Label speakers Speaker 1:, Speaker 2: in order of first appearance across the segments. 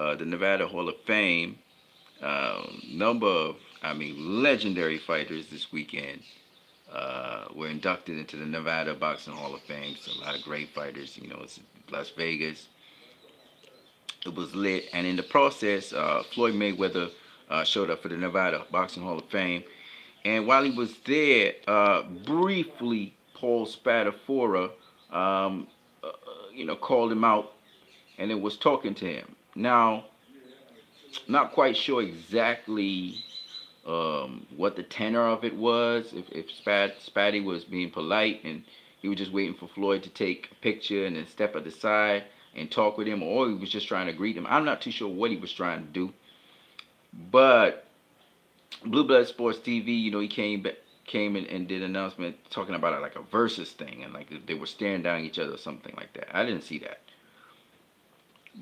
Speaker 1: uh, the Nevada Hall of Fame. Uh, number of, I mean, legendary fighters this weekend uh, were inducted into the Nevada Boxing Hall of Fame. So a lot of great fighters. You know, it's Las Vegas. It was lit, and in the process, uh, Floyd Mayweather uh, showed up for the Nevada Boxing Hall of Fame. And while he was there, uh, briefly, Paul Spadafora, um, uh, you know, called him out and it was talking to him. Now, not quite sure exactly um, what the tenor of it was. If, if Spad, Spatty was being polite and he was just waiting for Floyd to take a picture and then step at the side and talk with him, or he was just trying to greet him. I'm not too sure what he was trying to do. But Blue Blood Sports TV, you know, he came back, came and did an announcement talking about it like a versus thing and like they were staring down each other or something like that. I didn't see that.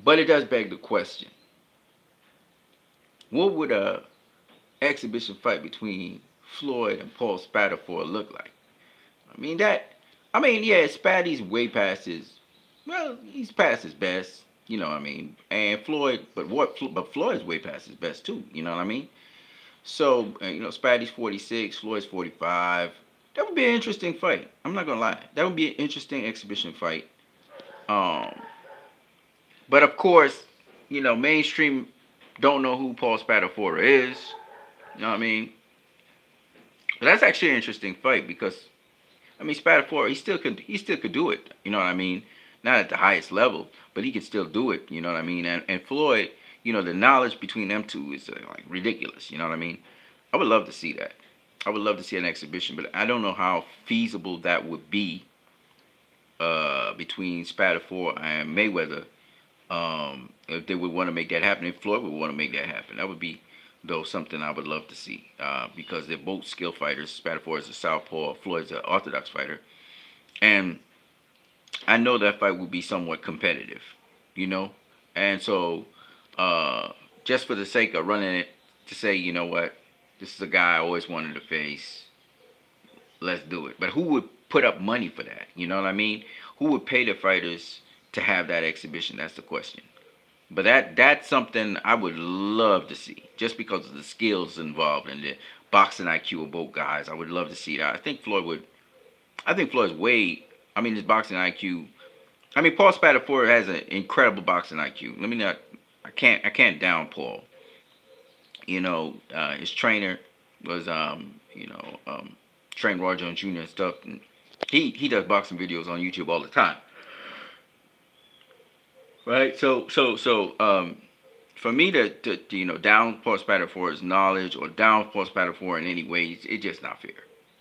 Speaker 1: But it does beg the question. What would a exhibition fight between Floyd and Paul Spadafore look like? I mean that I mean, yeah, Spatty's way past his well, he's past his best, you know what I mean? And Floyd, but what but Floyd's way past his best too, you know what I mean? So, uh, you know, Spatty's 46, Floyd's 45. That would be an interesting fight. I'm not gonna lie. That would be an interesting exhibition fight. Um, but of course, you know, mainstream don't know who Paul Spadafora is. You know what I mean? But that's actually an interesting fight because, I mean, Spadafora he still could he still could do it. You know what I mean? Not at the highest level, but he could still do it. You know what I mean? And and Floyd, you know, the knowledge between them two is uh, like ridiculous. You know what I mean? I would love to see that. I would love to see an exhibition, but I don't know how feasible that would be uh, between Spadafore and Mayweather. Um, if they would want to make that happen, if Floyd would want to make that happen, that would be though something I would love to see uh, because they're both skill fighters. Spadafore is a southpaw, Floyd's an orthodox fighter, and I know that fight would be somewhat competitive, you know, and so uh, just for the sake of running it to say, you know what, this is a guy I always wanted to face. Let's do it. But who would put up money for that? You know what I mean? Who would pay the fighters to have that exhibition? That's the question. But that that's something I would love to see, just because of the skills involved and the boxing IQ of both guys. I would love to see that. I think Floyd would. I think Floyd's way. I mean, his boxing IQ. I mean, Paul Spadafore has an incredible boxing IQ. Let me not I can't I can't down Paul. You know, uh, his trainer was um, you know, um, trained Roy Jones Jr. and stuff. And he he does boxing videos on YouTube all the time. Right? So so so um for me to, to, to you know down Paul for his knowledge or down Paul for in any way, it's, it's just not fair.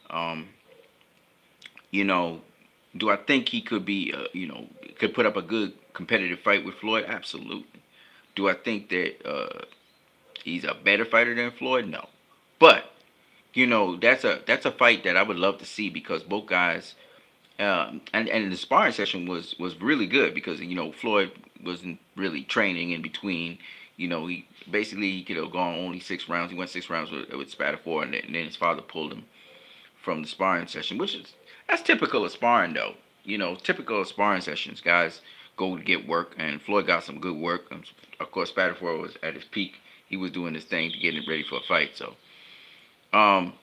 Speaker 1: Um, you know, do I think he could be, uh, you know, could put up a good competitive fight with Floyd? Absolutely. Do I think that uh, he's a better fighter than Floyd? No. But you know that's a that's a fight that I would love to see because both guys um, and and the sparring session was was really good because you know Floyd wasn't really training in between. You know he basically he could have gone only six rounds. He went six rounds with, with Spadafore, and, and then his father pulled him from the sparring session, which is that's typical of sparring though. You know, typical of sparring sessions. Guys go to get work, and Floyd got some good work. Um, of course, Spadafore was at his peak. He was doing his thing to get him ready for a fight. So, um,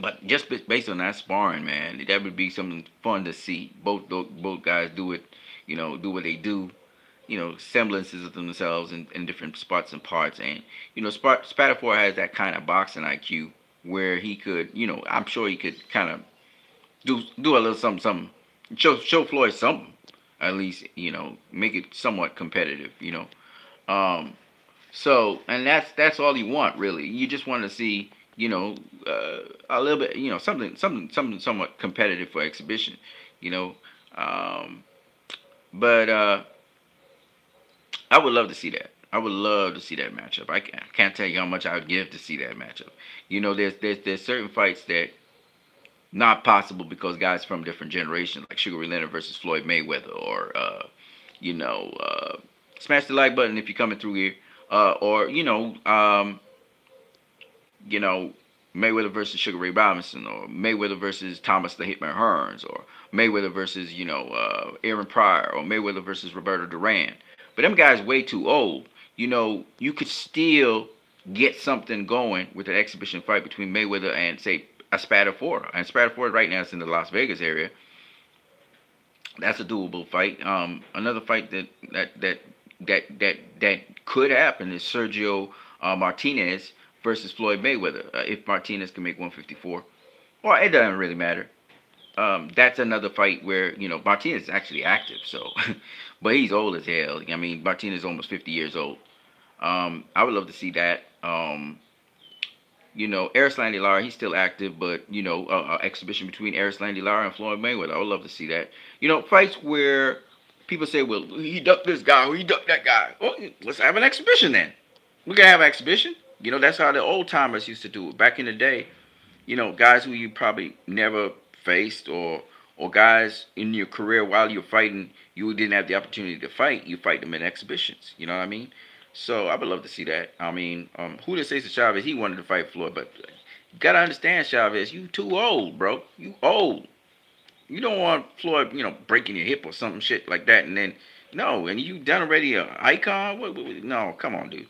Speaker 1: but just based on that sparring, man, that would be something fun to see. Both both guys do it, you know, do what they do, you know, semblances of themselves in, in different spots and parts. And you know, Spadafore has that kind of boxing IQ where he could, you know, I'm sure he could kind of do do a little something, something, show show Floyd something at least you know make it somewhat competitive you know. Um so and that's that's all you want really. You just want to see you know uh, a little bit you know something something something somewhat competitive for exhibition you know. Um but uh i would love to see that. I would love to see that matchup. I can't, tell you how much i would give to see that matchup. You know there's there's there's certain fights that not possible because guys from different generations, like Sugar Ray Leonard versus Floyd Mayweather, or uh, you know, uh, smash the like button if you're coming through here, uh, or you know, um, you know, Mayweather versus Sugar Ray Robinson, or Mayweather versus Thomas the Hitman Hearns, or Mayweather versus you know uh, Aaron Pryor, or Mayweather versus Roberto Duran. But them guys way too old. you know, you could still get something going with an exhibition fight between Mayweather and say a Spadafora. And Spadafora right now is in the Las Vegas area. That's a doable fight. Um, another fight that that that that that that could happen is Sergio uh, Martinez versus Floyd Mayweather. Uh, if Martinez can make 154, well, it doesn't really matter. Um, that's another fight where you know Martinez is actually active, so, but he's old as hell. I mean, Martinez is almost 50 years old. Um, I would love to see that. Um, you know, Erislandy Lara, he's still active, but you know, uh, uh, exhibition between Erislandy Lara and Floyd Mayweather, I would love to see that. You know, fights where people say, well, he ducked this guy, or he ducked that guy. Well, let's have an exhibition then. We can have an exhibition. You know, that's how the old timers used to do it. Back in the day, you know, guys who you probably never faced or or guys in your career while you're fighting, you didn't have the opportunity to fight, you fight them in exhibitions. You know what I mean? So I would love to see that. I mean, um, who to say to Chavez? He wanted to fight Floyd, but you gotta understand, Chavez, you too old, bro. You old. You don't want Floyd, you know, breaking your hip or something shit like that, and then no, and you done already an icon. What, what, what, no, come on, dude.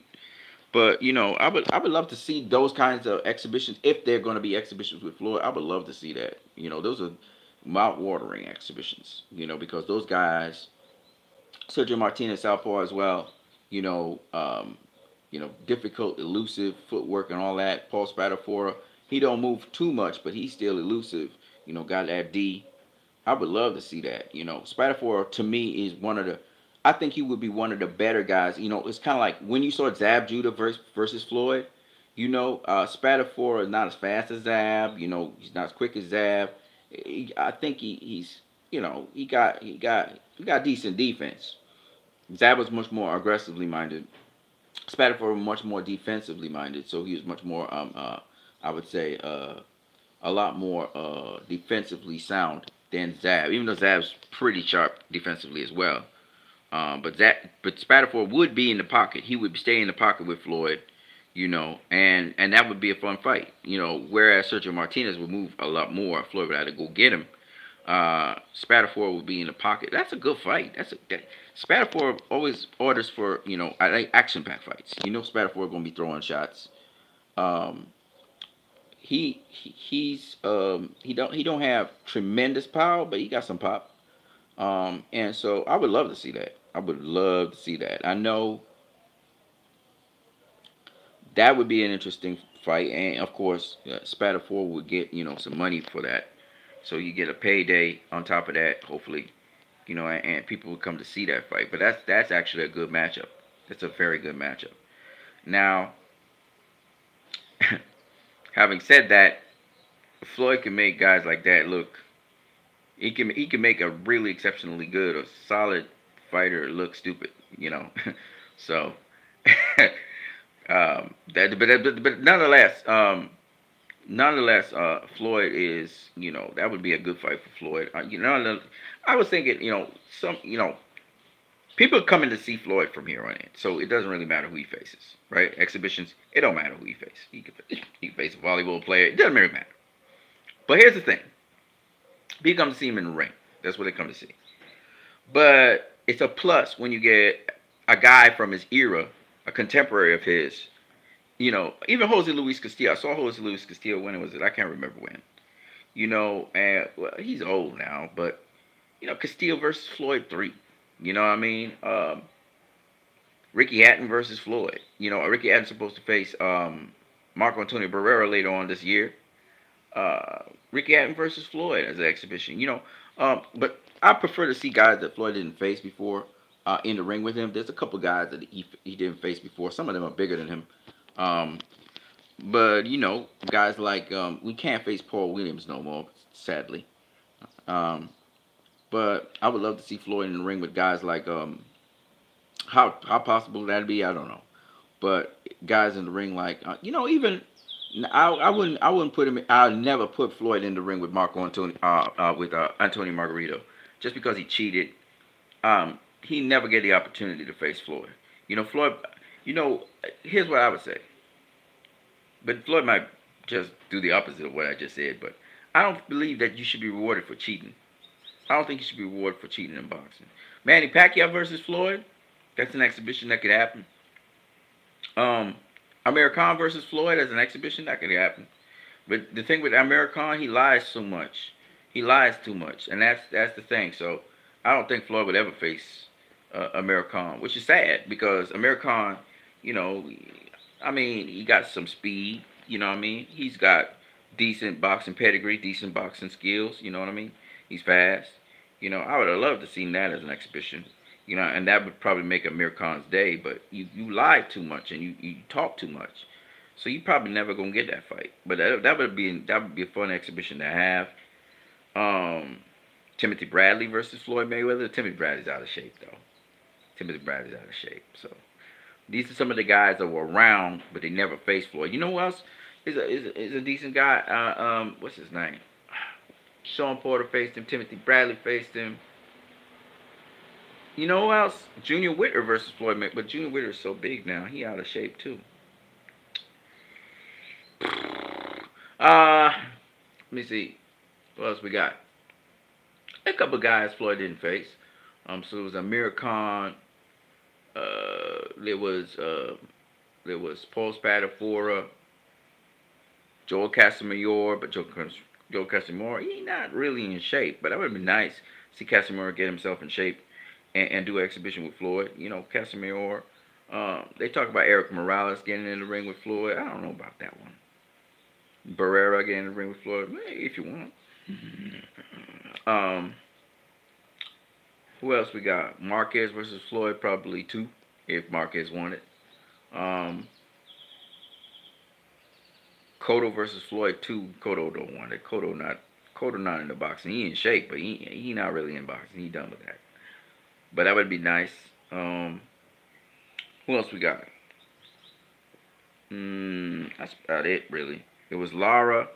Speaker 1: But you know, I would I would love to see those kinds of exhibitions if they're going to be exhibitions with Floyd. I would love to see that. You know, those are mouth-watering exhibitions. You know, because those guys, Sergio Martinez Southpaw as well you know, um, you know, difficult, elusive footwork and all that. Paul Spadafora, he don't move too much, but he's still elusive. You know, got that D. I would love to see that. You know, Spadafora to me is one of the. I think he would be one of the better guys. You know, it's kind of like when you saw Zab Judah versus, versus Floyd. You know, uh, Spadafora is not as fast as Zab. You know, he's not as quick as Zab. He, I think he, he's, you know, he got he got he got decent defense. Zab was much more aggressively minded. Spadafora was much more defensively minded, so he was much more, um, uh, I would say, uh, a lot more uh, defensively sound than Zab. Even though Zab's pretty sharp defensively as well. Um, but that, but Spadafora would be in the pocket. He would stay in the pocket with Floyd, you know, and and that would be a fun fight, you know. Whereas Sergio Martinez would move a lot more. Floyd would have to go get him. Uh, would be in the pocket. That's a good fight. That's a that, Spadafora always orders for you know I like action pack fights. You know Spadafora gonna be throwing shots. Um, he, he he's um he don't he don't have tremendous power, but he got some pop. Um, and so I would love to see that. I would love to see that. I know that would be an interesting fight, and of course, uh, Spadafora would get you know some money for that. So you get a payday on top of that, hopefully, you know, and, and people would come to see that fight. But that's that's actually a good matchup. That's a very good matchup. Now, having said that, Floyd can make guys like that look. He can he can make a really exceptionally good or solid fighter look stupid, you know. so um, that but, but but nonetheless, um, nonetheless, uh, Floyd is, you know, that would be a good fight for Floyd. Uh, you know, I was thinking, you know, some, you know, people are coming to see Floyd from here on in, so it doesn't really matter who he faces, right? Exhibitions, it don't matter who he faces. He can, he can face a volleyball player. It doesn't really matter. But here's the thing: people come to see him in the ring. That's what they come to see. But it's a plus when you get a guy from his era, a contemporary of his, you know, even Jose Luis Castillo. I saw Jose Luis Castillo when it was it? I can't remember when. You know, and well, he's old now, but you know, Castillo versus Floyd three. You know what I mean? Um, Ricky Hatton versus Floyd. You know, Ricky Hatton's supposed to face um, Marco Antonio Barrera later on this year. Uh, Ricky Hatton versus Floyd as an exhibition. You know, um, but I prefer to see guys that Floyd didn't face before uh, in the ring with him. There's a couple guys that he, he didn't face before. Some of them are bigger than him. Um, but you know, guys like um, we can't face Paul Williams no more, sadly. Um, but I would love to see Floyd in the ring with guys like um, how how possible that'd be, I don't know. But guys in the ring like uh, you know, even I, I wouldn't I wouldn't put him. I'll never put Floyd in the ring with Marco Antonio uh, uh, with uh, Antonio Margarito just because he cheated. Um, he never get the opportunity to face Floyd. You know, Floyd you know, here's what I would say. But Floyd might just do the opposite of what I just said. But I don't believe that you should be rewarded for cheating. I don't think you should be rewarded for cheating in boxing. Manny Pacquiao versus Floyd, that's an exhibition that could happen. Um, Amir Khan versus Floyd as an exhibition that could happen. But the thing with Amir Khan, he lies so much. He lies too much, and that's that's the thing. So I don't think Floyd would ever face uh, Amir Khan, which is sad because Amir Khan, you know, I mean, he got some speed. You know what I mean? He's got decent boxing pedigree, decent boxing skills. You know what I mean? He's fast. You know, I would have loved to see that as an exhibition. You know, and that would probably make Amir Khan's day. But you you lie too much and you you talk too much, so you're probably never gonna get that fight. But that that would be that would be a fun exhibition to have. Um, Timothy Bradley versus Floyd Mayweather. Timothy Bradley's out of shape though. Timothy Bradley's out of shape. So these are some of the guys that were around, but they never faced Floyd. You know who else is a is a, is a decent guy? Uh, um, what's his name? Shawn Porter faced him. Timothy Bradley faced him. You know who else? Junior Witter versus Floyd Mayweather. But Junior Witter is so big now. He out of shape too. Uh, let me see. What else we got? A couple of guys Floyd didn't face. Um, so it was Amir Khan. Uh, there was uh, there was Paul Spadafora, Joel Casamayor, but Joel, Joel Casamayor, he's not really in shape. But that would been nice. See Casamayor get himself in shape and, and do an exhibition with Floyd. You know, Casamayor. Um, they talk about Erik Morales getting in the ring with Floyd. I don't know about that one. Barrera getting in the ring with Floyd. Maybe if you want. Um, who else we got? Marquez versus Floyd, probably two, if Marquez won it. Um, Cotto versus Floyd, two. Cotto don't want it. Cotto not. Cotto not in the boxing. He in shape, but he he not really in boxing. He done with that. But that would be nice. Um, who else we got? Mm, that's about it, really. It was Lara.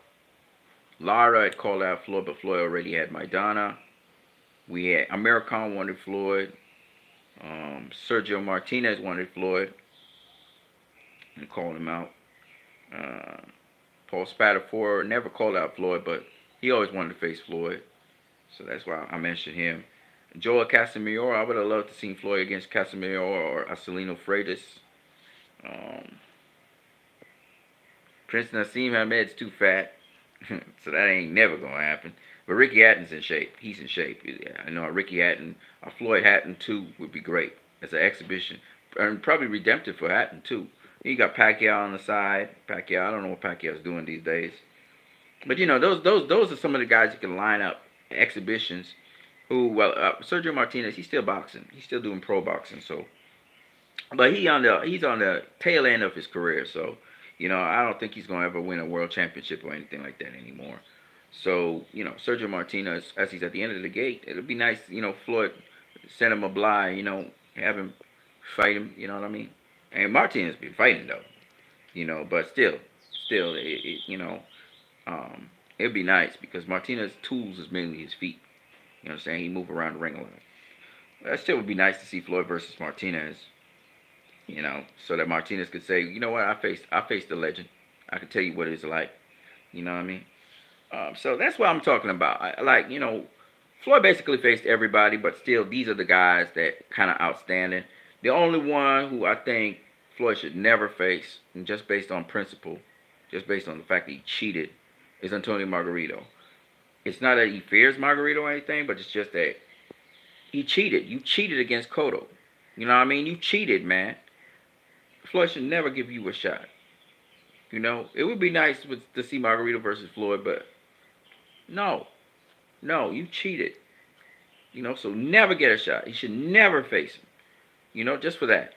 Speaker 1: Lara had called out Floyd, but Floyd already had Maidana. We had Amir Khan wanted Floyd. Um, Sergio Martinez wanted Floyd and called him out. Uh, Paul Spadafora never called out Floyd, but he always wanted to face Floyd. So that's why I mentioned him. Joel Casamayor, I would have loved to see Floyd against Casamayor or Acelino Freitas. Um, Prince Naseem Hamed's too fat, so that ain't never to happen. But Ricky Hatton's in shape. He's in shape. I know Ricky Hatton, a Floyd Hatton too would be great as an exhibition, and probably redemptive for Hatton too. You got Pacquiao on the side. Pacquiao, I don't know what Pacquiao's doing these days, but you know those those those are some of the guys you can line up exhibitions. Who well, uh, Sergio Martinez, he's still boxing. He's still doing pro boxing. So, but he on the he's on the tail end of his career. So, you know, I don't think he's gonna ever win a world championship or anything like that anymore. So, you know, Sergio Martinez, as he's at the end of the gate, it'll be nice, you know, Floyd send him a blind, you know, have him fight him, you know what I mean? And Martinez be fighting though, you know, but still, still, it, it, you know, um, it'd be nice because Martinez's tools is mainly his feet. You know what I'm saying? He move around the ring a lot. That still would be nice to see Floyd versus Martinez. You know, so that Martinez could say, you know what, I faced I faced the legend. I can tell you what it's like. You know what I mean? Um, so that's what I'm talking about. I, like, you know, Floyd basically faced everybody, but still, these are the guys that kind of outstanding. The only one who I think Floyd should never face, and just based on principle, just based on the fact that he cheated, is Antonio Margarito. It's not that he fears Margarito or anything, but it's just that he cheated. You cheated against Cotto. You know what I mean? You cheated, man. Floyd should never give you a shot. You know, it would be nice to see Margarito versus Floyd, but no. No, you cheated. You know, so never get a shot. You should never face him. You know, just for that.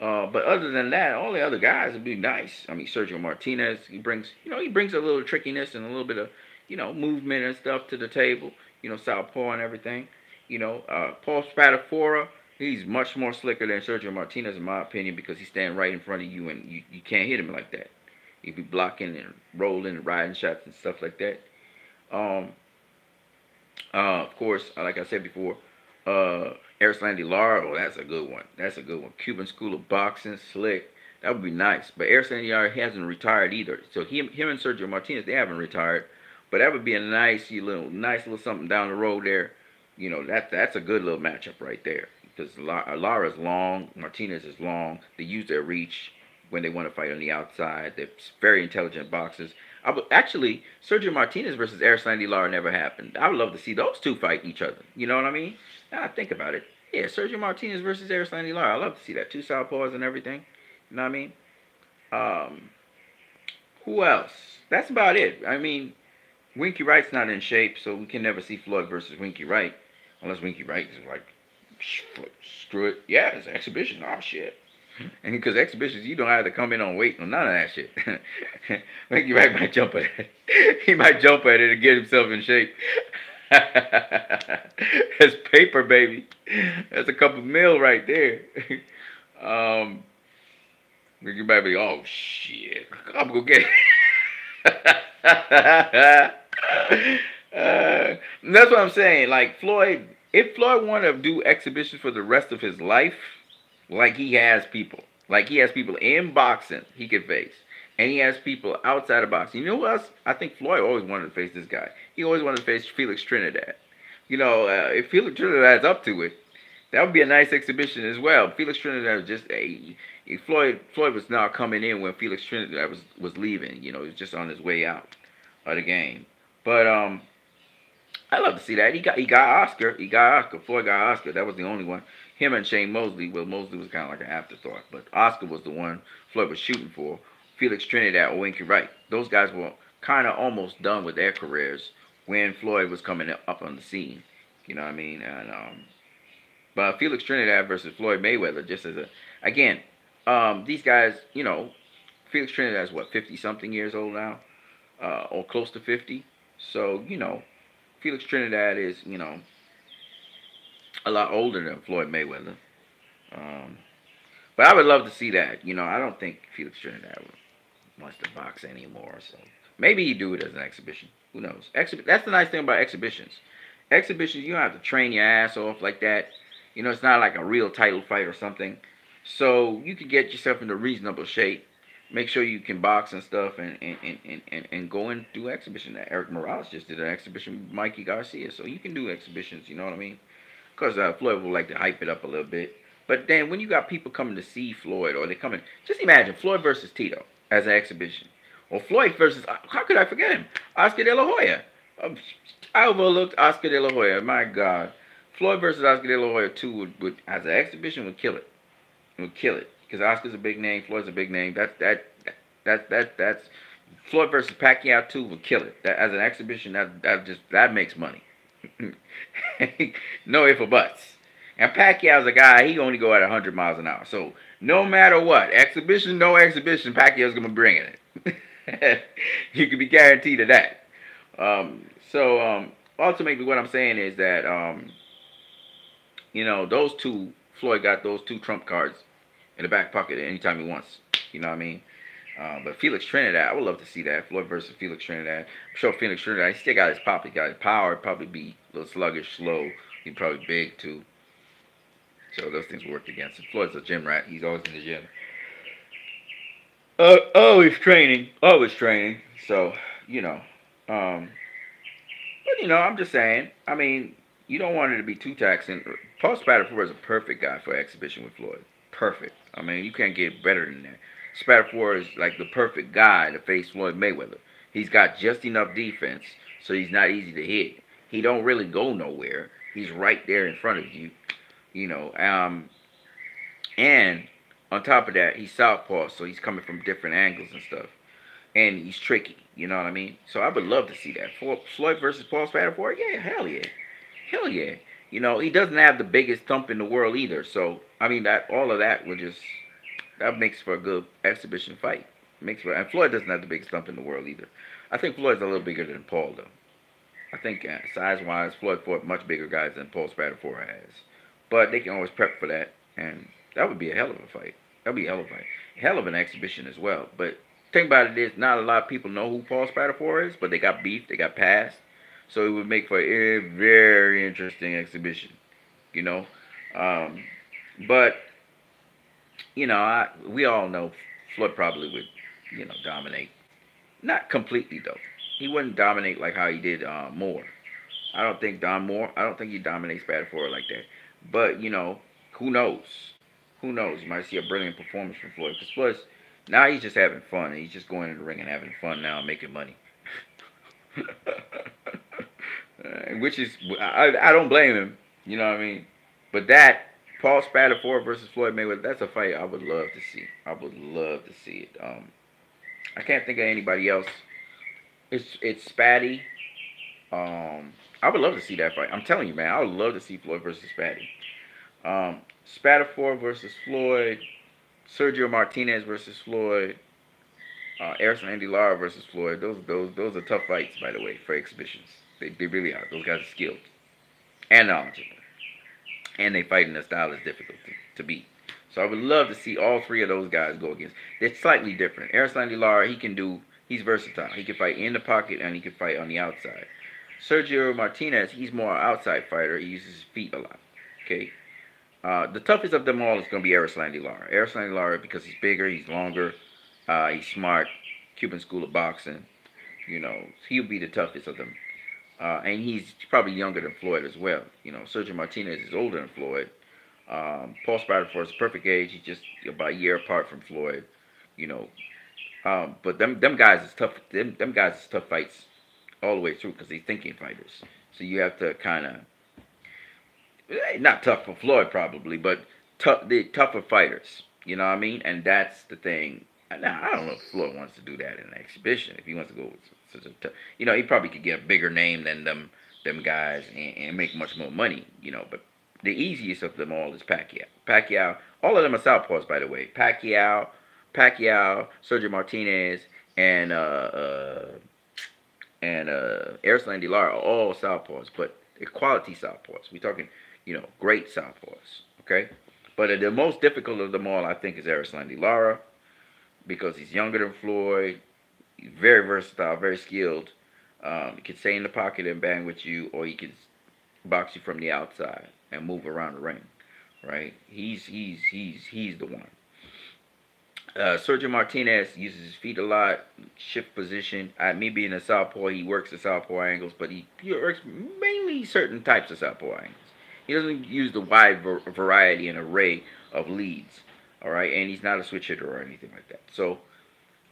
Speaker 1: Uh, but other than that, all the other guys would be nice. I mean, Sergio Martinez, he brings, you know, he brings a little trickiness and a little bit of, you know, movement and stuff to the table. You know, southpaw and everything. You know, uh, Paul Spadafora, he's much more slicker than Sergio Martinez, in my opinion, because he's standing right in front of you and you, you can't hit him like that. He'd be blocking and rolling and riding shots and stuff like that. Um, uh, of course, like I said before, uh, Erislandy Lara, oh, that's a good one. That's a good one. Cuban School of Boxing, slick. That would be nice. But Erislandy Lara hasn't retired either. So him, him and Sergio Martinez, they haven't retired. But that would be a nice little, nice little something down the road there. You know, that that's a good little matchup right there. Because Lara is long, Martinez is long. They use their reach. when they want to fight on the outside. They're very intelligent boxers. I would, actually, Sergio Martinez versus Erislandy Lara never happened. I would love to see those two fight each other. You know what I mean? Now I think about it. Yeah, Sergio Martinez versus Erislandy Lara. I love to see that. Two southpaws and everything. You know what I mean? Um, who else? That's about it. I mean, Winky Wright's not in shape, so we can never see Floyd versus Winky Wright. Unless Winky Wright is like, screw it. Yeah, it's an exhibition. Oh, shit. And because exhibitions, you don't have to come in on weight or none of that shit. Winky Wright might jump at it. he might jump at it to get himself in shape. That's paper, baby. That's a couple mil right there. um, you might be, oh shit, I'm gonna get it. uh, that's what I'm saying. Like Floyd, if Floyd wanted to do exhibitions for the rest of his life, like he has people, like he has people in boxing he could face, and he has people outside of boxing. You know what else? I think Floyd always wanted to face this guy. He always wanted to face Felix Trinidad. You know, uh, if Felix Trinidad's up to it, that would be a nice exhibition as well. Felix Trinidad was just a Floyd. Floyd was now coming in when Felix Trinidad was was leaving. You know, he was just on his way out of the game. But um, I love to see that. He got he got Oscar. He got Oscar. Floyd got Oscar. That was the only one. Him and Shane Mosley. Well, Mosley was kind of like an afterthought, but Oscar was the one Floyd was shooting for. Felix Trinidad or Winky Wright. Those guys were kind of almost done with their careers when Floyd was coming up on the scene. You know what I mean? And um, but Felix Trinidad versus Floyd Mayweather, just as a again, um, these guys, you know, Felix Trinidad is what fifty something years old now, uh, or close to fifty. So you know, Felix Trinidad is you know a lot older than Floyd Mayweather. Um, but I would love to see that. You know, I don't think Felix Trinidad wants to box anymore. So maybe he do it as an exhibition. Who knows? Exhib- that's the nice thing about exhibitions. Exhibitions, you don't have to train your ass off like that. You know, it's not like a real title fight or something. So you can get yourself into reasonable shape. Make sure you can box and stuff and, and, and, and, and go and do exhibition. Erik Morales just did an exhibition with Mikey Garcia. So you can do exhibitions, you know what I mean? Because uh, Floyd would like to hype it up a little bit. But then when you got people coming to see Floyd or they're coming, just imagine Floyd versus Tito as an exhibition. Or Floyd versus, how could I forget him? Oscar De La Hoya. Um, I overlooked Oscar De La Hoya. My God. Floyd versus Oscar De La Hoya 2 would, would as an exhibition would kill it. It would kill it. Because Oscar's a big name, Floyd's a big name. That that that that that's Floyd versus Pacquiao 2 would kill it. That as an exhibition that that just that makes money. no if or buts. And Pacquiao's a guy, he only go at 100 miles an hour. So no matter what, exhibition, no exhibition, Pacquiao's going to bring it. you can be guaranteed of that. Um, so um, ultimately, what I'm saying is that, um, you know, those two, Floyd got those two trump cards in the back pocket anytime he wants. You know what I mean? Uh, but Felix Trinidad, I would love to see that. Floyd versus Felix Trinidad. I'm sure Felix Trinidad, he still got his pop. He got his power. Probably be a little sluggish, slow. He'd probably big too. So those things worked against him. Floyd's a gym rat. He's always in the gym. Uh, always training. Always training. So, you know. Um, but, you know, I'm just saying. I mean, you don't want it to be too taxing. Paul Spadafore is a perfect guy for exhibition with Floyd. Perfect. I mean, you can't get better than that. Spadafore is like the perfect guy to face Floyd Mayweather. He's got just enough defense, so he's not easy to hit. He don't really go nowhere. He's right there in front of you you know. Um, and on top of that, he's southpaw, so he's coming from different angles and stuff. And he's tricky, you know what I mean? So I would love to see that. Floyd versus Paul Spadafore, yeah, hell yeah. Hell yeah. You know, he doesn't have the biggest thump in the world either. So, I mean, that all of that would just, that makes for a good exhibition fight. Makes for, and Floyd doesn't have the biggest thump in the world either. I think Floyd's a little bigger than Paul, though. I think uh, size-wise, Floyd fought much bigger guys than Paul Spadafore has. But they can always prep for that, and that would be a hell of a fight. That would be a hell of a fight. Hell of an exhibition as well. But thing about it is, not a lot of people know who Paul Spadafore is, but they got beef, they got past. So it would make for a very interesting exhibition, you know. Um, but you know, I, we all know Floyd probably would, you know, dominate. Not completely though. He wouldn't dominate like how he did uh, Moore. I don't think Don Moore. I don't think he dominates Spadafore like that. But, you know, who knows? Who knows? You might see a brilliant performance from Floyd. Because Floyd's Now he's just having fun. He's just going in the ring and having fun now, and making money. uh, which is, I, I don't blame him. You know what I mean? But that Paul Spadafore versus Floyd Mayweather, that's a fight I would love to see. I would love to see it. Um, I can't think of anybody else. It's it's Spatty. Um, I would love to see that fight. I'm telling you, man, I would love to see Floyd versus Spatty. Um, versus Floyd. Sergio Martinez versus Floyd. Uh, Erislandy Lara versus Floyd. Those those those are tough fights, by the way, for exhibitions. They, they really are. Those guys are skilled and knowledgeable. And they fight in a style that's difficult to, to beat. So I would love to see all three of those guys go against. They're slightly different. Erislandy Lara, he can do, he's versatile. He can fight in the pocket and he can fight on the outside. Sergio Martinez, he's more outside fighter. He uses his feet a lot. Okay. Uh, the toughest of them all is going to be Erislandy Lara. Erislandy Lara because he's bigger, he's longer, uh, he's smart. Cuban School of Boxing. You know, he'll be the toughest of them. Uh, and he's probably younger than Floyd as well. You know, Sergio Martinez is older than Floyd. Um, Paul Spadafore is perfect age. He's just about a year apart from Floyd. You know, um, but them them guys is tough. Them them guys is tough fights all the way through because they're thinking fighters. So you have to kind of eh, not tough for Floyd probably, but tough the tougher fighters. You know what I mean? And that's the thing. Now I don't know if Floyd wants to do that in an exhibition. If he wants to go, tough, you know, he probably could get a bigger name than them them guys and, and make much more money. You know, but the easiest of them all is Pacquiao. Pacquiao, all of them are southpaws, by the way. Pacquiao, Pacquiao, Sergio Martinez, and uh, uh, and uh, Lara are all southpaws, but quality southpaws. We're talking, you know, great southpaws. Okay, but the most difficult of them all, I think, is Erislandy Lara because he's younger than Floyd. Very versatile, very skilled. Um, he can stay in the pocket and bang with you, or he can box you from the outside and move around the ring. Right? He's he's he's he's the one. Uh, Sergio Martinez uses his feet a lot, shift position. Uh, me being a southpaw, he works the southpaw angles, but he, he works mainly certain types of southpaw angles. He doesn't use the wide variety and array of leads. All right, and he's not a switch hitter or anything like that. So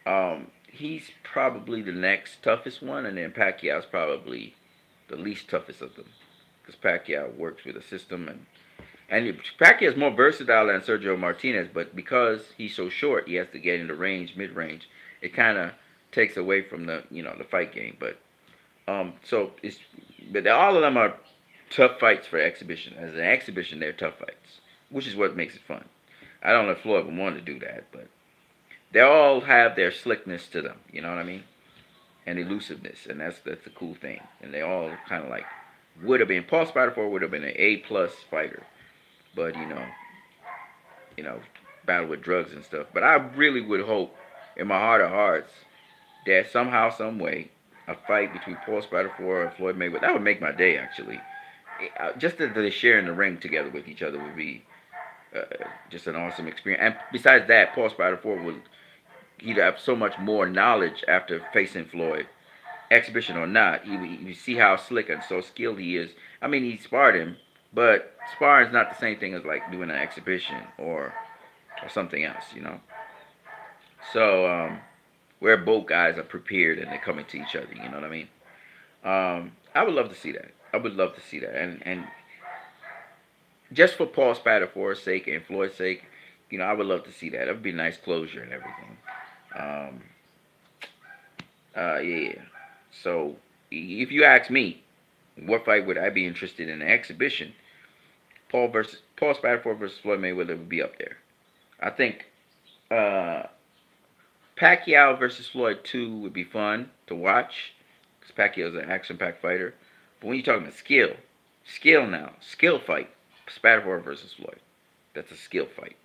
Speaker 1: um, he's probably the next toughest one, and then Pacquiao's probably the least toughest of them because Pacquiao works with a system and and Pacquiao is more versatile than Sergio Martinez, but because he's so short, he has to get into range, mid range. It kind of takes away from the you know the fight game. But um, so it's but all of them are tough fights for exhibition. As an exhibition, they're tough fights, which is what makes it fun. I don't know if Floyd would want to do that, but they all have their slickness to them. You know what I mean? And elusiveness, and that's that's the cool thing. And they all kind of like would have been Paul Spadafore would have been an A plus fighter, but you know, you know, battle with drugs and stuff. But I really would hope, in my heart of hearts, that somehow, some way, a fight between Paul Spadafore and Floyd Mayweather that would make my day actually. Just that they share in the ring together with each other would be uh, just an awesome experience. And besides that, Paul Spadafore would he'd have so much more knowledge after facing Floyd, exhibition or not. You, you see how slick and so skilled he is. I mean, he sparred him, but sparring is not the same thing as like doing an exhibition or or something else, you know. So um, where both guys are prepared and they're coming to each other, you know what I mean? Um, I would love to see that. I would love to see that, and and just for Paul Spadafore's sake and Floyd's sake, you know, I would love to see that. That would be nice closure and everything. Um, uh, yeah. So, if you ask me, what fight would I be interested in? An exhibition. Paul versus Paul Spadafore versus Floyd Mayweather would be up there. I think uh, Pacquiao versus Floyd 2 would be fun to watch because Pacquiao is an action-packed fighter. But when you're talking about skill, skill now, skill fight, Spadafore versus Floyd. That's a skill fight.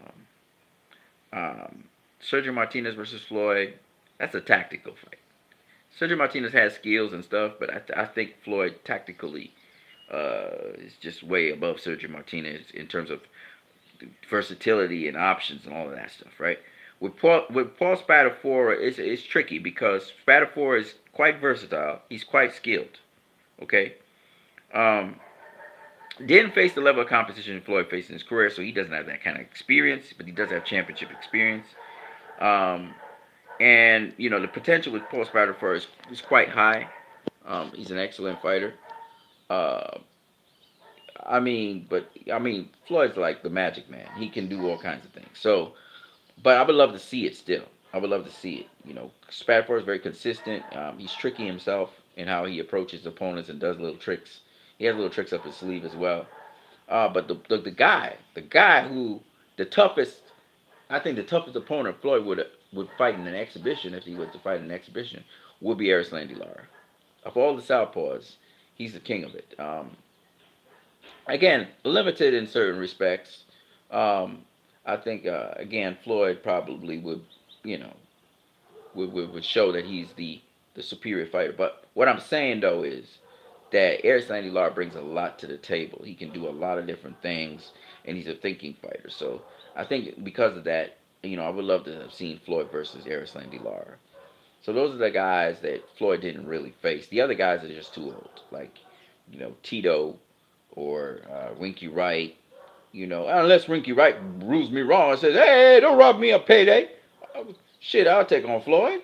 Speaker 1: Um, um, Sergio Martinez versus Floyd. That's a tactical fight. Sergio Martinez has skills and stuff, but I, th I think Floyd tactically uh, is just way above Sergio Martinez in terms of versatility and options and all of that stuff, right? With Paul, with Paul Spadafore, it's, it's tricky because Spadafore is quite versatile. He's quite skilled, okay? Um, didn't face the level of competition Floyd faced in his career, so he doesn't have that kind of experience, but he does have championship experience. Um, and you know the potential with Paul Spadafore is, is quite high. Um, he's an excellent fighter. Uh, I mean, but I mean, Floyd's like the Magic Man. He can do all kinds of things. So, but I would love to see it still. I would love to see it. You know, Spadafore is very consistent. Um, he's tricky himself in how he approaches opponents and does little tricks. He has little tricks up his sleeve as well. Uh, but the, the the guy, the guy who the toughest, I think the toughest opponent Floyd would would fight in an exhibition if he was to fight in an exhibition would be Erislandy Lara. Of all the southpaws, he's the king of it. Um, again, limited in certain respects. Um, I think uh, again Floyd probably would, you know, would, would, would show that he's the the superior fighter. But what I'm saying though is that Erislandy Lara brings a lot to the table. He can do a lot of different things, and he's a thinking fighter. So I think because of that, you know, I would love to have seen Floyd versus Erislandy Lara. So those are the guys that Floyd didn't really face. The other guys are just too old, like you know Tito or uh, Winky Wright. You know, unless Winky Wright rules me wrong and says, "Hey, don't rob me of payday." Shit, I'll take on Floyd.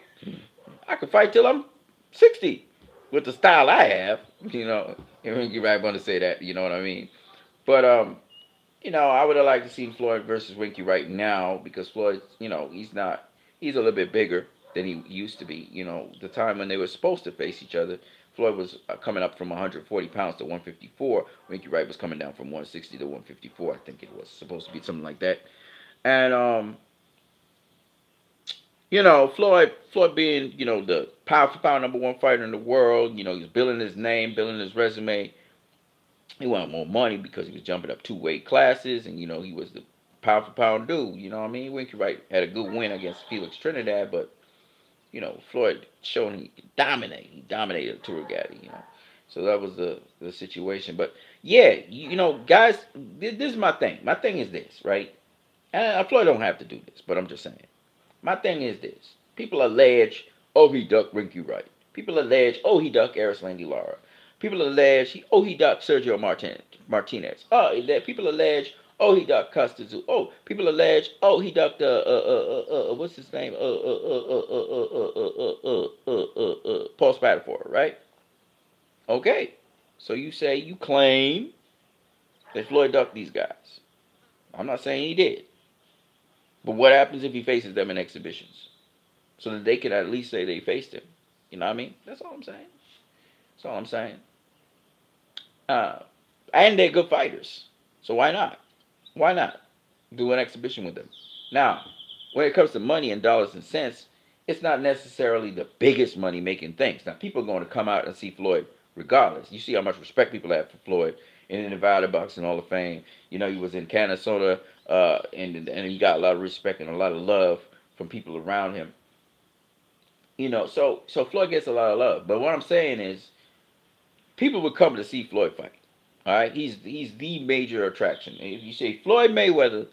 Speaker 1: I can fight till I'm sixty with the style I have. You know, Wright going to say that. You know what I mean? But um, you know, I would have liked to see Floyd versus Winky right now because Floyd, you know, he's not, he's a little bit bigger than he used to be. You know, the time when they were supposed to face each other, Floyd was uh, coming up from 140 pounds to 154. Winky Wright was coming down from 160 to 154. I think it was supposed to be something like that. And um, you know, Floyd, Floyd being, you know, the powerful power number one fighter in the world. You know, he's building his name, building his resume he wanted more money because he was jumping up two weight classes, and you know he was the powerful pound dude. You know what I mean? Winky Wright had a good win against Felix Trinidad, but you know Floyd showed he could dominate. He dominated Arturo Gatti. You know, so that was the the situation. But yeah, you, you know, guys, this, this, is my thing. My thing is this, right? And Floyd don't have to do this, but I'm just saying. My thing is this: people allege, oh, he ducked Winky Wright. People allege, oh, he ducked Erislandy Lara. People allege, oh, he ducked Sergio Martinez. Martinez. Oh, people allege, oh, he ducked Custis. Oh, people allege, oh, he ducked, uh, uh, uh, uh, what's his name? Uh, uh, uh, uh, uh, uh, uh, uh, uh, uh, uh, Paul Spadafore, right? Okay. So you say, you claim that Floyd ducked these guys. I'm not saying he did. But what happens if he faces them in exhibitions? So that they can at least say they faced him. You know what I mean? That's all I'm saying. That's all I'm saying. Uh, and they're good fighters. So why not? Why not do an exhibition with them? Now, when it comes to money and dollars and cents, it's not necessarily the biggest money making things. Now, people are going to come out and see Floyd regardless. You see how much respect people have for Floyd in the Nevada Boxing Hall of Fame. You know, he was in Canastota, uh, and and he got a lot of respect and a lot of love from people around him. You know, so so Floyd gets a lot of love. But what I'm saying is, people would come to see Floyd fight. All right, he's he's the major attraction. If you say Floyd Mayweather,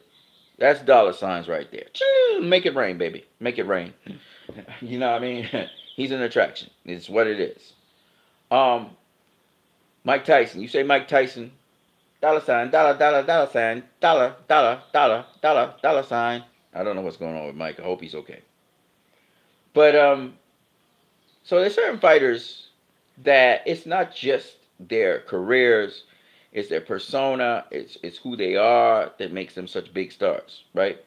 Speaker 1: that's dollar signs right there. Make it rain, baby. Make it rain. you know what I mean? he's an attraction. It's what it is. Um, Mike Tyson. You say Mike Tyson, dollar sign, dollar, dollar, dollar sign, dollar, dollar, dollar, dollar, dollar sign. I don't know what's going on with Mike. I hope he's okay. But um, so there's certain fighters that it's not just their careers, it's their persona, it's it's who they are that makes them such big stars, right?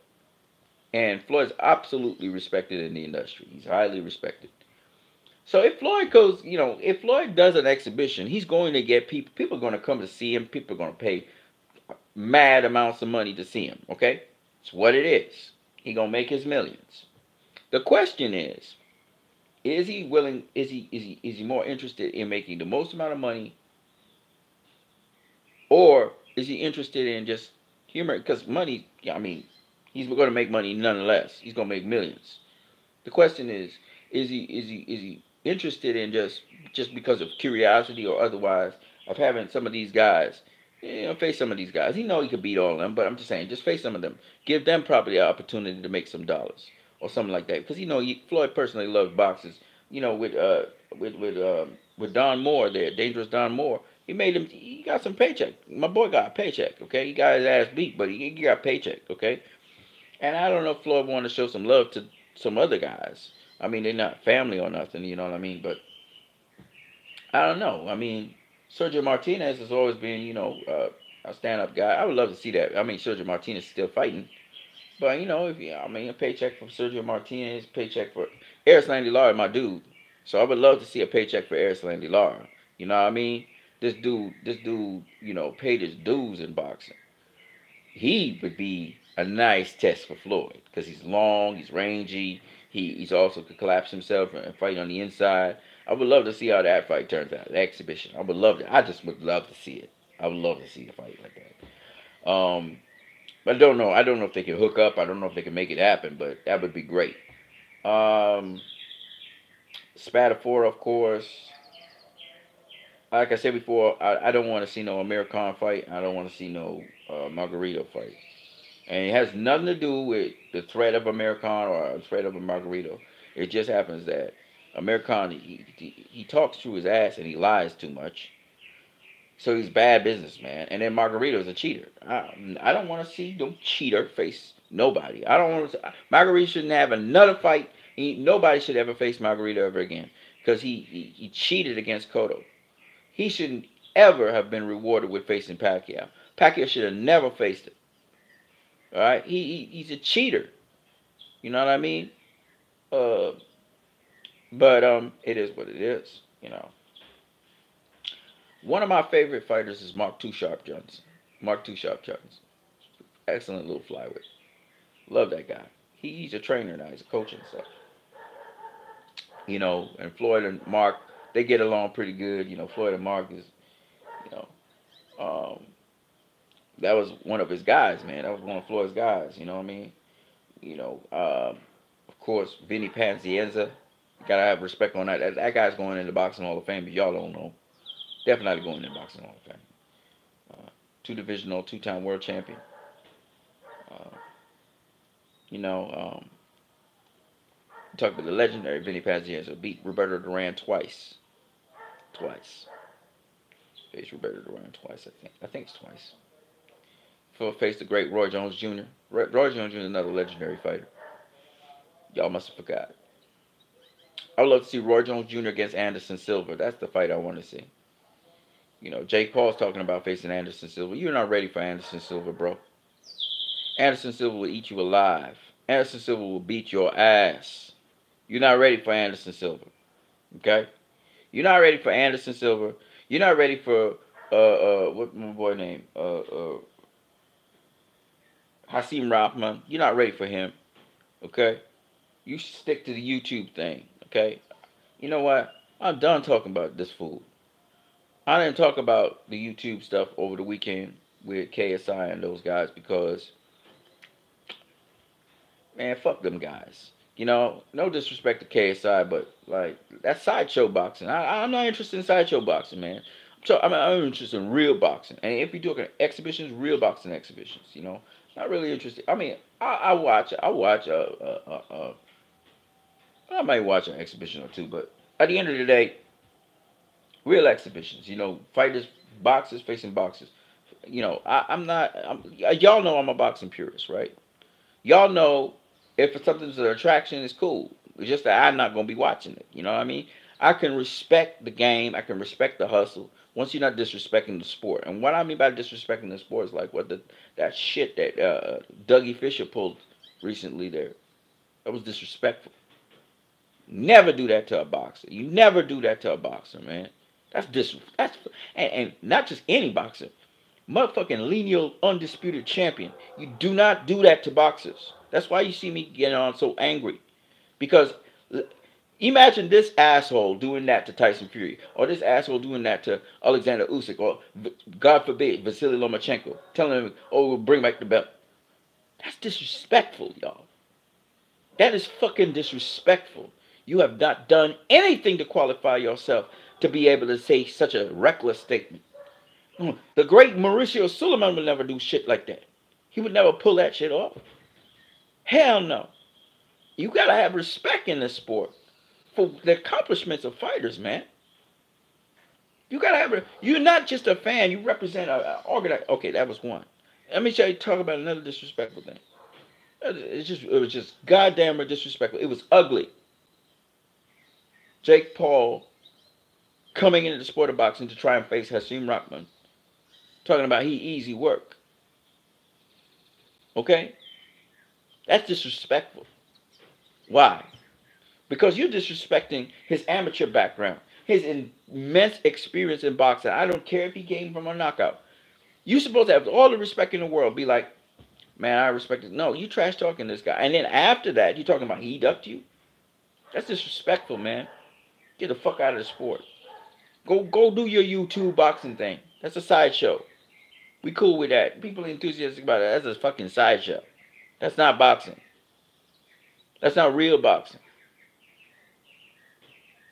Speaker 1: And Floyd's absolutely respected in the industry. He's highly respected. So if Floyd goes, you know, if Floyd does an exhibition, he's going to get people. People are going to come to see him. People are going to pay mad amounts of money to see him. Okay, it's what it is. He gonna make his millions. The question is, is he willing? Is he is he is he more interested in making the most amount of money, or is he interested in just humor? Because money, I mean, he's going to make money nonetheless. He's going to make millions. The question is, is he is he is he interested in just just because of curiosity or otherwise of having some of these guys? You know, face some of these guys. He know he could beat all of them, but I'm just saying, just face some of them. Give them probably an opportunity to make some dollars or something like that. Because you know, he, Floyd personally loves boxes. You know, with uh with with um with Don Moore there, dangerous Don Moore. He made him. He got some paycheck. My boy got a paycheck. Okay, he got his ass beat, but he, he got a paycheck. Okay, and I don't know if Floyd wanted to show some love to some other guys. I mean, they're not family or nothing, you know what I mean? But I don't know. I mean, Sergio Martinez has always been, you know, uh, a stand-up guy. I would love to see that. I mean, Sergio Martinez is still fighting, but you know, if you, I mean, a paycheck for Sergio Martinez, paycheck for Erislandy Lara, my dude. So I would love to see a paycheck for Erislandy Lara. You know what I mean? This dude, this dude, you know, paid his dues in boxing. He would be a nice test for Floyd because he's long, he's rangy. He he's also could collapse himself and fight on the inside. I would love to see how that fight turns out, the exhibition. I would love to. I just would love to see it. I would love to see a fight like that. Um, but I don't know. I don't know if they can hook up. I don't know if they can make it happen, but that would be great. Um, Spadafora, of course. Like I said before, I, I don't want to see no Amir Khan fight. I don't want to see no uh, Margarito fight. And it has nothing to do with the threat of Amir Khan or the threat of a Margarito. It just happens that Amir Khan, he, he, he talks through his ass and he lies too much. So he's bad businessman. And then Margarito is a cheater. I, I don't want to see no cheater face nobody. I don't want to. Margarito shouldn't have another fight. He, nobody should ever face Margarito ever again because he, he he cheated against Cotto. He shouldn't ever have been rewarded with facing Pacquiao. Pacquiao should have never faced it. All right, he, he he's a cheater. You know what I mean? Uh, but um, it is what it is. You know. One of my favorite fighters is Mark Too Sharp Johnson. Mark Too Sharp Johnson. Excellent little flyweight. Love that guy. He, he's a trainer now. He's a coach and stuff. You know, and Floyd and Mark, they get along pretty good. You know, Floyd and Mark is, you know, um, that was one of his guys, man. That was one of Floyd's guys. You know what I mean? You know, um, of course, Vinny Pazienza. Gotta have respect on that. that. That guy's going in the boxing Hall of Fame, y'all don't know. Definitely going in the boxing Hall of Fame. Uh, two divisional, two time world champion. Uh, you know, um, talk about the legendary Vinny Pazienza beat Roberto Duran twice. Twice. Faced Roberto Duran twice, I think. I think it's twice. Faced the great Roy Jones Jr. Roy, Roy Jones Jr. is another legendary fighter. Y'all must have forgot. I would love to see Roy Jones Jr. against Anderson Silva. That's the fight I want to see. You know, Jake Paul's talking about facing Anderson Silva. You're not ready for Anderson Silva, bro. Anderson Silva will eat you alive. Anderson Silva will beat your ass. You're not ready for Anderson Silva. Okay? You're not ready for Anderson Silva. You're not ready for uh uh what my boy name? Uh uh Hasim Rahman. You're not ready for him. Okay? You stick to the YouTube thing. Okay? You know what? I'm done talking about this fool. I didn't talk about the YouTube stuff over the weekend with KSI and those guys because, man, fuck them guys. You know, no disrespect to KSI, but like that's sideshow boxing. I, I'm not interested in sideshow boxing, man. So I'm, I'm interested in real boxing, and if you're doing exhibitions, real boxing exhibitions, you know, not really interested. I mean, I, I watch, I watch a, a, a, a, I might watch an exhibition or two, but at the end of the day, real exhibitions. You know, fighters, boxers facing boxers. You know, I, I'm not. I'm, y'all know I'm a boxing purist, right? Y'all know if something's an attraction, it's cool. It's just that I'm not gonna be watching it. You know what I mean? I can respect the game. I can respect the hustle. Once you're not disrespecting the sport, and what I mean by disrespecting the sport is like what the that shit that uh, Dougie Fisher pulled recently there. That was disrespectful. Never do that to a boxer. You never do that to a boxer, man. That's dis. That's and, and not just any boxer, motherfucking lineal undisputed champion. You do not do that to boxers. That's why you see me getting on so angry, because imagine this asshole doing that to Tyson Fury, or this asshole doing that to Alexander Usyk, or God forbid Vasily Lomachenko, telling him, "Oh, we'll bring back the belt." That's disrespectful, y'all. That is fucking disrespectful. You have not done anything to qualify yourself to be able to say such a reckless statement. Hmm. The great Mauricio Sulaimán would never do shit like that. He would never pull that shit off. Hell no. You gotta have respect in this sport for the accomplishments of fighters, man. You gotta have. a. You're not just a fan. You represent a, organized. Okay, that was one. Let me show you talk about another disrespectful thing. It's just it was just goddamn disrespectful. It was ugly. Jake Paul coming into the sport of boxing to try and face Hasim Rahman, talking about he easy work. Okay? That's disrespectful. Why? Because you're disrespecting his amateur background, his immense experience in boxing. I don't care if he came from a knockout. You're supposed to have all the respect in the world. Be like, man, I respect it. No, you trash talking this guy. And then after that, you're talking about he ducked you? That's disrespectful, man. Get the fuck out of the sport. Go go do your YouTube boxing thing. That's a sideshow. We cool with that. People enthusiastic about it. That's a fucking sideshow. That's not boxing. That's not real boxing.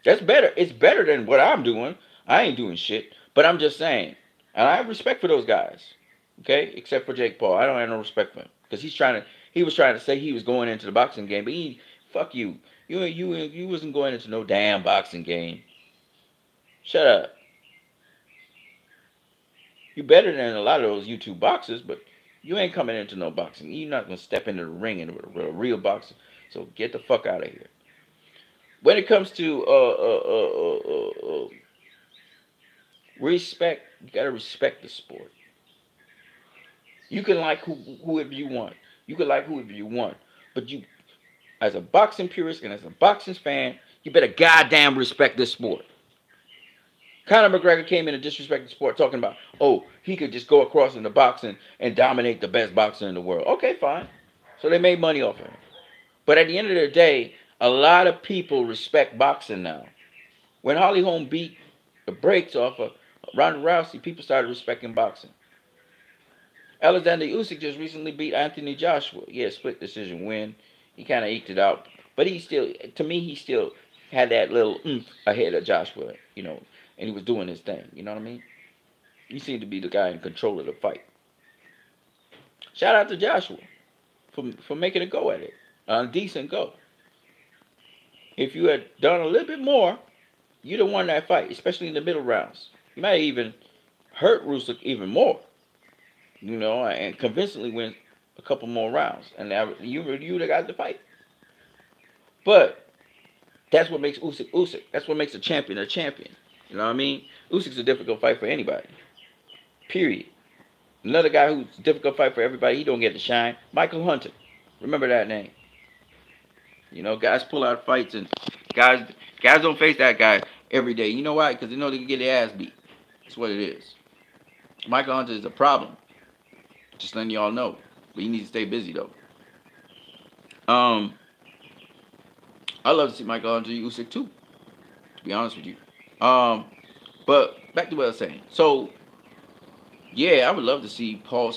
Speaker 1: That's better. It's better than what I'm doing. I ain't doing shit. But I'm just saying. And I have respect for those guys. Okay? Except for Jake Paul. I don't have no respect for him. Because he's trying to he was trying to say he was going into the boxing game, but he fuck you. You you you wasn't going into no damn boxing game. Shut up. You better than a lot of those YouTube boxers, but you ain't coming into no boxing. You're not gonna step into the ring and a, a real boxer. So get the fuck out of here. When it comes to uh, uh, uh, uh, uh respect, you gotta respect the sport. You can like who, whoever you want. You can like whoever you want, but you, as a boxing purist and as a boxing fan, you better goddamn respect this sport. Conor McGregor came in and disrespected the sport, talking about, oh, he could just go across in the boxing and dominate the best boxer in the world. Okay, fine. So they made money off of him. But at the end of the day, a lot of people respect boxing now. When Holly Holm beat the brakes off of Ronda Rousey, people started respecting boxing. Alexander Usyk just recently beat Anthony Joshua. Yeah, split decision win. He kind of eked it out, but he still, to me, he still had that little mm, ahead of Joshua. You know, and he was doing his thing. You know what I mean? He seemed to be the guy in control of the fight. Shout out to Joshua for for making a go at it, a decent go. If you had done a little bit more, you'd have won that fight, especially in the middle rounds. You might even hurt Usyk even more, you know, and convincingly win a couple more rounds, and now you you would have got the fight. But that's what makes Usyk Usyk. That's what makes a champion a champion. You know what I mean? Usyk's a difficult fight for anybody. Period. Another guy who's difficult fight for everybody, he don't get to shine. Michael Hunter. Remember that name. You know, guys pull out fights and guys guys don't face that guy every day. You know why? Because they know they can get their ass beat. That's what it is. Michael Hunter is a problem. Just letting y'all know. But you need to stay busy though. Um I love to see Michael Hunter Usyk too. To be honest with you. Um, but back to what I was saying. So, yeah, I would love to see Paul